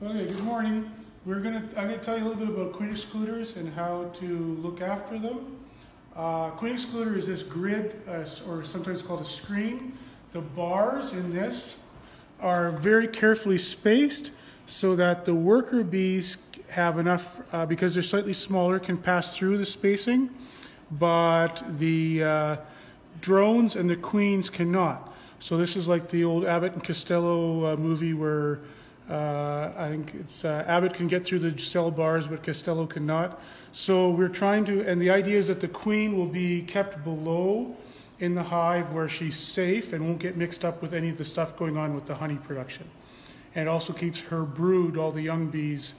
Okay, good morning. We're gonna, I'm gonna tell you a little bit about queen excluders and how to look after them. Uh, queen excluder is this grid, uh, or sometimes called a screen. The bars in this are very carefully spaced so that the worker bees have enough, uh, because they're slightly smaller, can pass through the spacing, but the uh, drones and the queens cannot. So this is like the old Abbott and Costello uh, movie where uh, I think it's uh, Abbott can get through the cell bars, but Costello cannot. So we're trying to, and the idea is that the queen will be kept below in the hive where she's safe and won't get mixed up with any of the stuff going on with the honey production. And it also keeps her brood, all the young bees,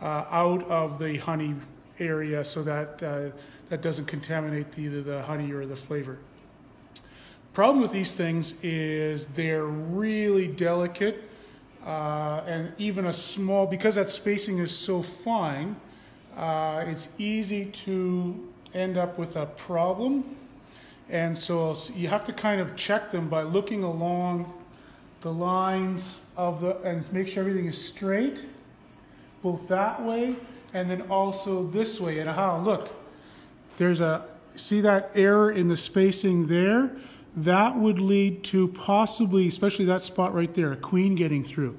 uh, out of the honey area so that uh, that doesn't contaminate either the honey or the flavor. Problem with these things is they're really delicate uh, and even a small, because that spacing is so fine, uh, it's easy to end up with a problem. And so you have to kind of check them by looking along the lines of the, and make sure everything is straight, both that way and then also this way. And aha, look, there's a, see that error in the spacing there? That would lead to possibly, especially that spot right there, a queen getting through.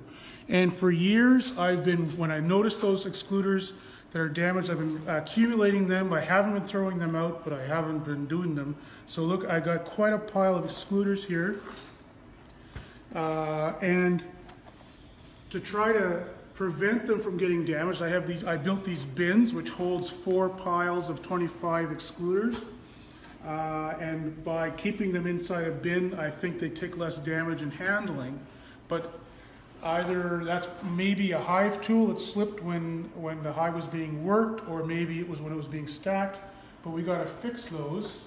And for years, I've been, when I notice those excluders that are damaged, I've been accumulating them. I haven't been throwing them out, but I haven't been doing them. So look, I got quite a pile of excluders here. Uh, and to try to prevent them from getting damaged, I have these, I built these bins, which holds four piles of 25 excluders. Uh, and by keeping them inside a bin, I think they take less damage in handling. But either that's maybe a hive tool that slipped when, when the hive was being worked, or maybe it was when it was being stacked. But we got to fix those.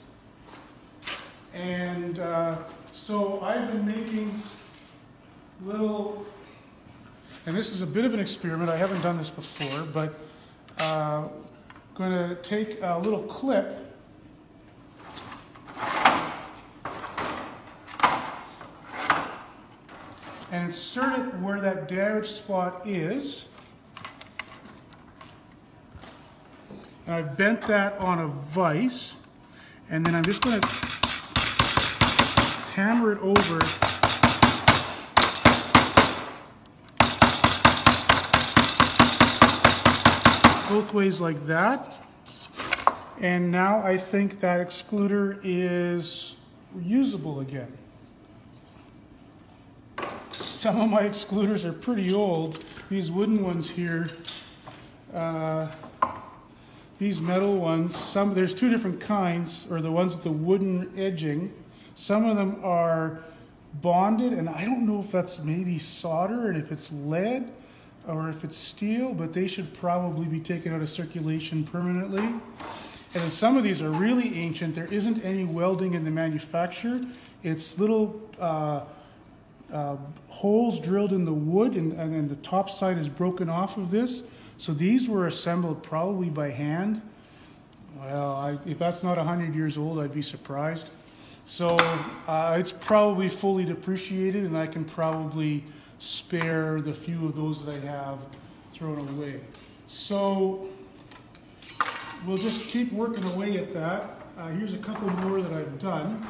And uh, so I've been making little, and this is a bit of an experiment. I haven't done this before, but uh, going to take a little clip and insert it where that damaged spot is. And I've bent that on a vise, and then I'm just going to hammer it over both ways like that. And now I think that excluder is usable again. Some of my excluders are pretty old. These wooden ones here, uh, these metal ones, some there's two different kinds, or the ones with the wooden edging. Some of them are bonded, and I don't know if that's maybe solder and if it's lead or if it's steel, but they should probably be taken out of circulation permanently. And then some of these are really ancient. There isn't any welding in the manufacture. It's little uh, uh, holes drilled in the wood and, and then the top side is broken off of this. So these were assembled probably by hand. Well, I, if that's not 100 years old, I'd be surprised. So uh, it's probably fully depreciated and I can probably spare the few of those that I have thrown away. So we'll just keep working away at that. Uh, here's a couple more that I've done.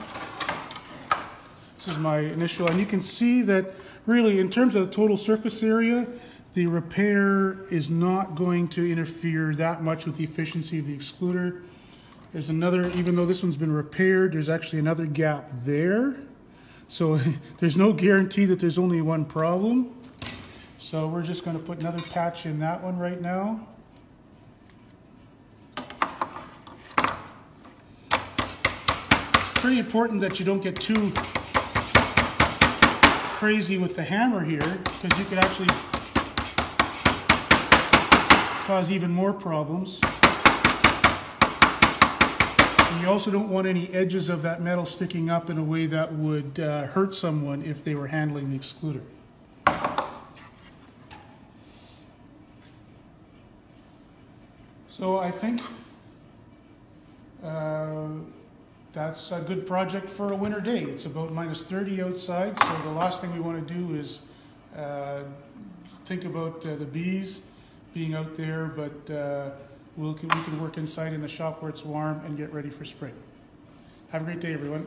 This is my initial, and you can see that really in terms of the total surface area, the repair is not going to interfere that much with the efficiency of the excluder. There's another, even though this one's been repaired, there's actually another gap there. So there's no guarantee that there's only one problem. So we're just going to put another patch in that one right now. Pretty important that you don't get too crazy with the hammer here because you could actually cause even more problems. And you also don't want any edges of that metal sticking up in a way that would uh, hurt someone if they were handling the excluder. So I think uh, that's a good project for a winter day. It's about minus 30 outside, so the last thing we want to do is uh, think about uh, the bees being out there, but uh, we'll, we can work inside in the shop where it's warm and get ready for spring. Have a great day, everyone.